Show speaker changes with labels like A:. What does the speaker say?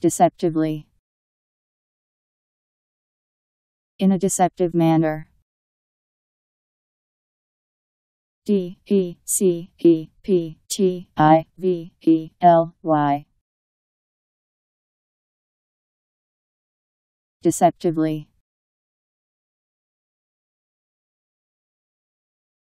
A: Deceptively. In a deceptive manner. D E C E P T I V E L Y. Deceptively.